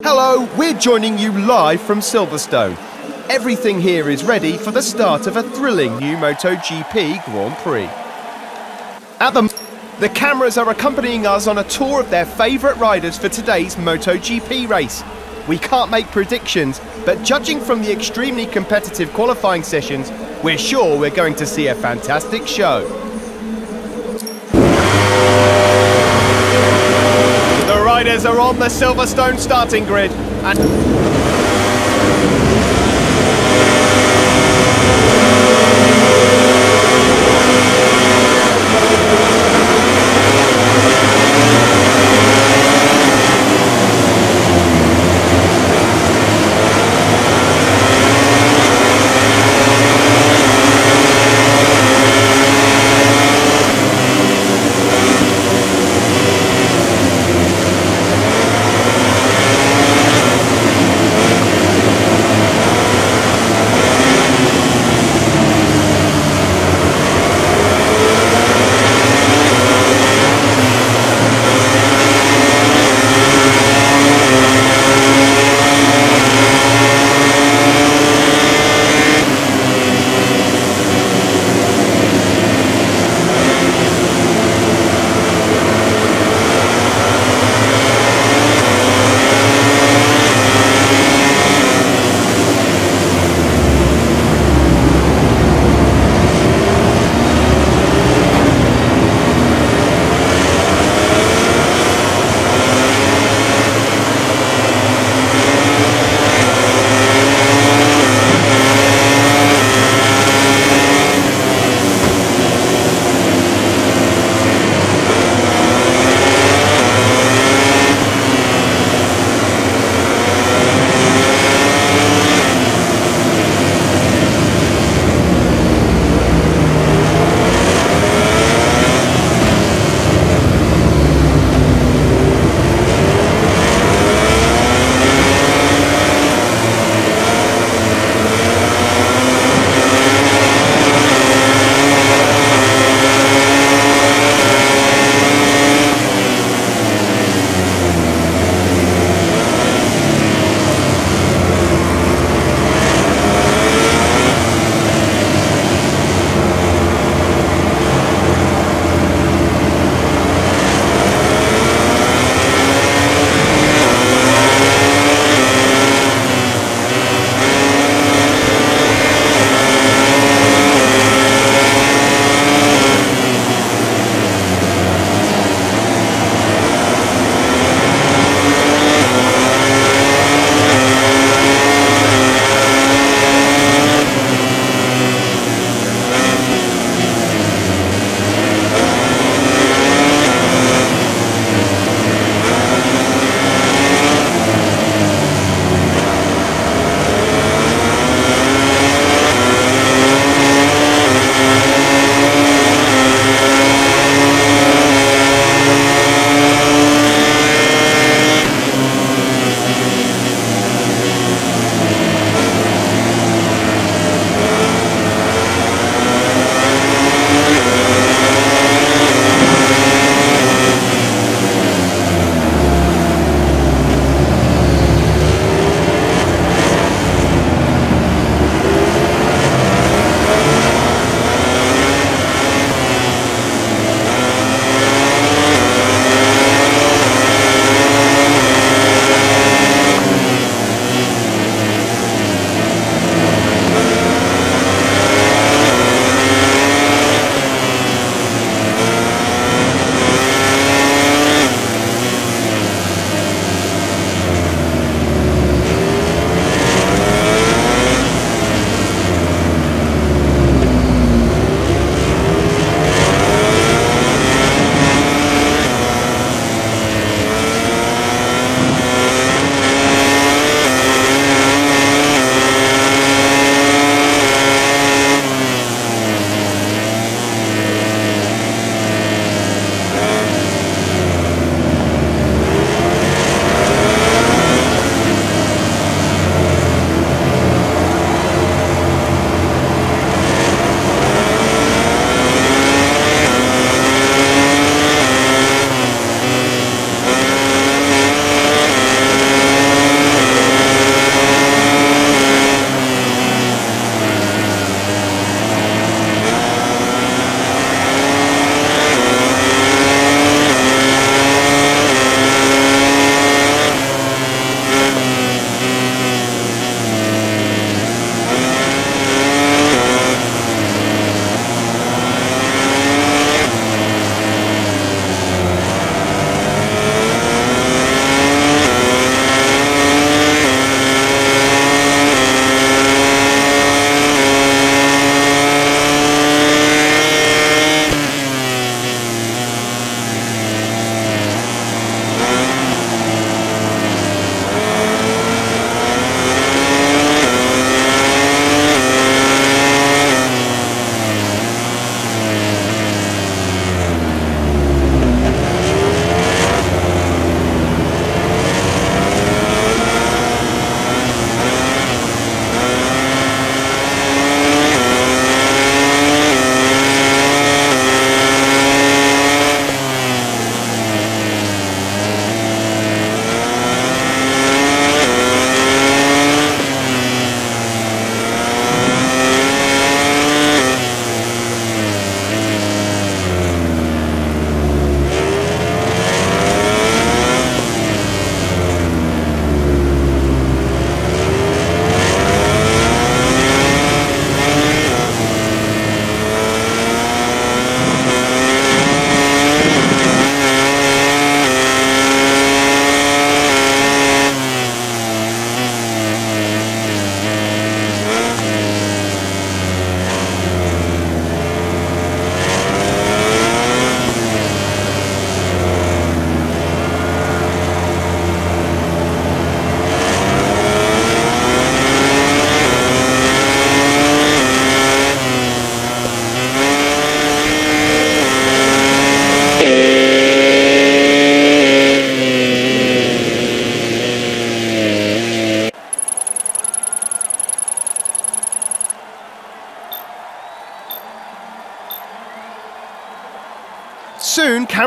Hello, we're joining you live from Silverstone. Everything here is ready for the start of a thrilling new MotoGP Grand Prix. At the the cameras are accompanying us on a tour of their favourite riders for today's MotoGP race. We can't make predictions, but judging from the extremely competitive qualifying sessions, we're sure we're going to see a fantastic show. The riders are on the Silverstone starting grid. And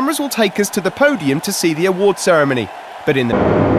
cameras will take us to the podium to see the award ceremony. But in the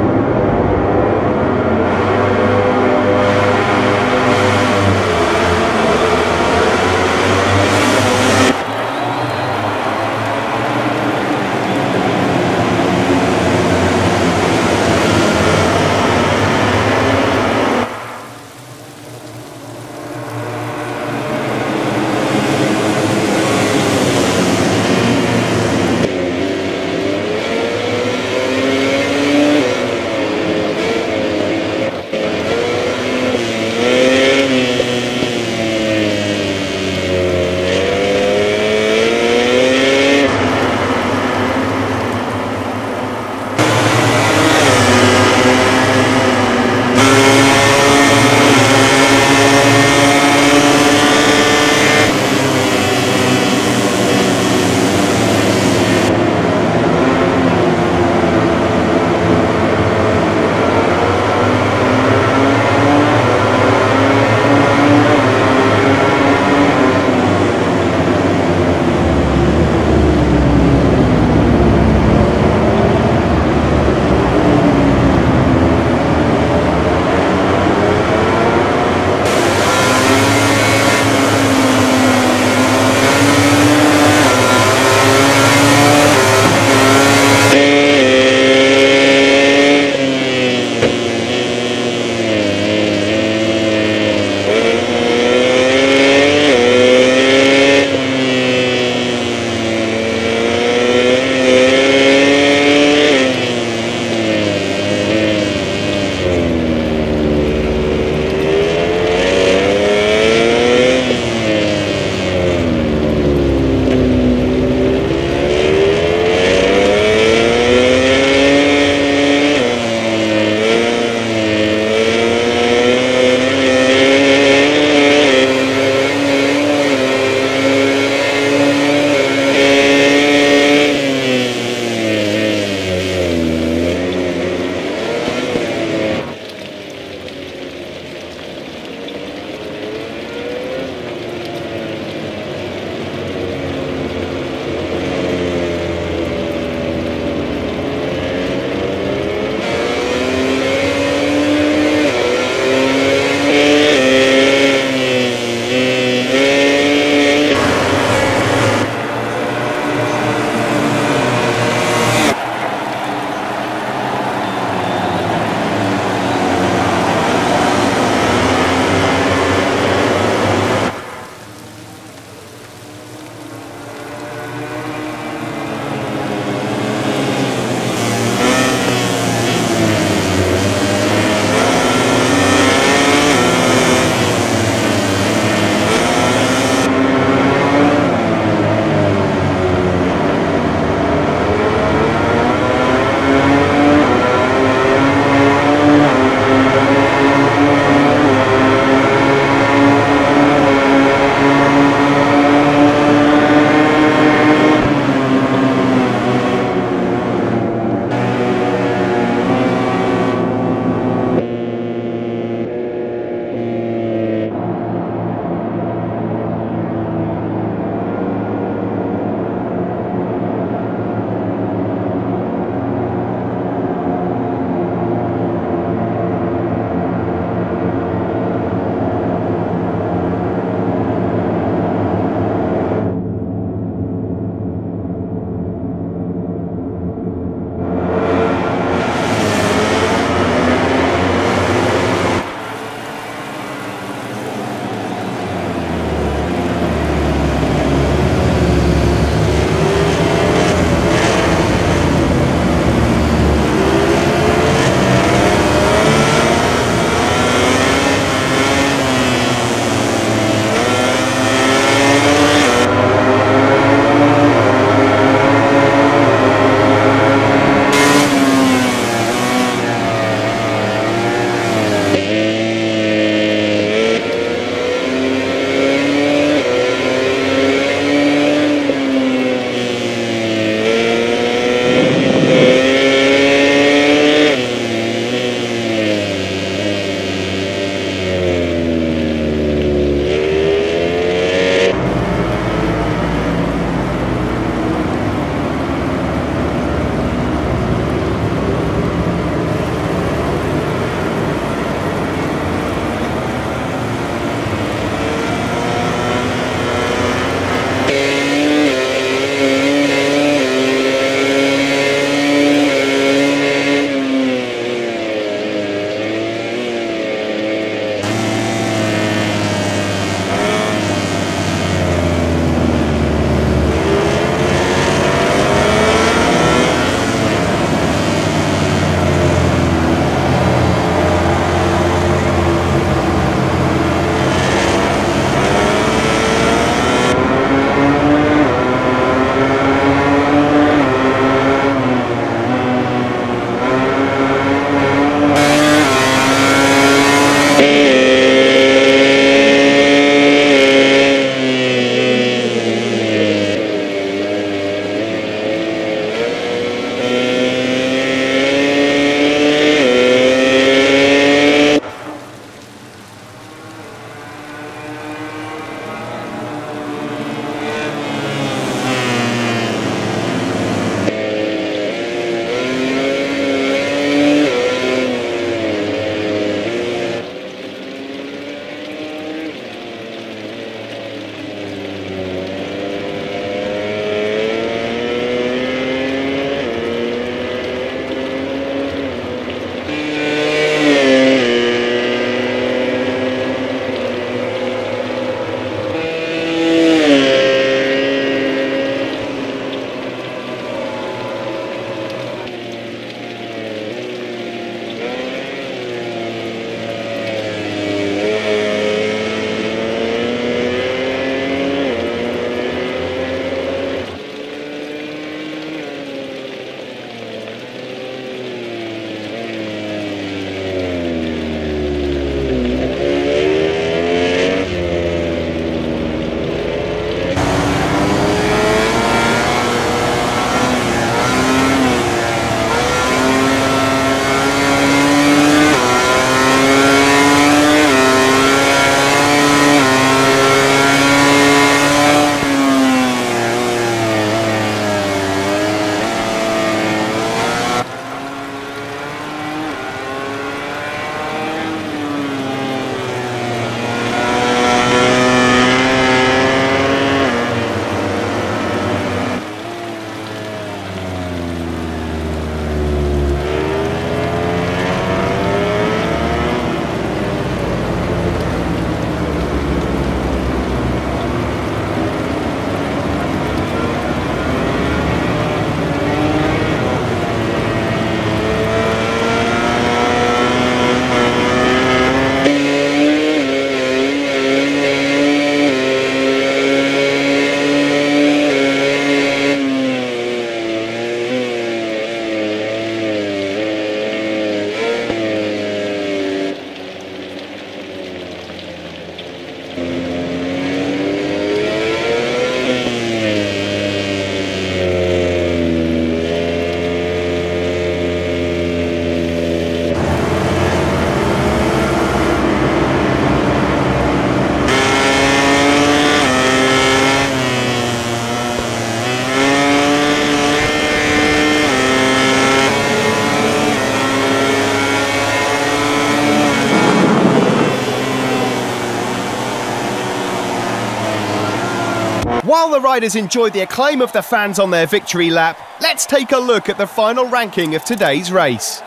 While the riders enjoy the acclaim of the fans on their victory lap, let's take a look at the final ranking of today's race.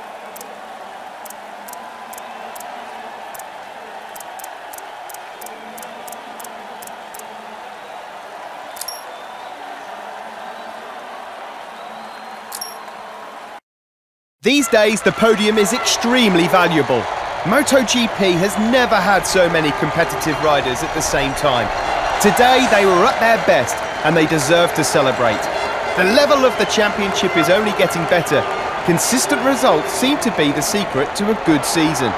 These days, the podium is extremely valuable. MotoGP has never had so many competitive riders at the same time. Today, they were at their best, and they deserve to celebrate. The level of the championship is only getting better. Consistent results seem to be the secret to a good season.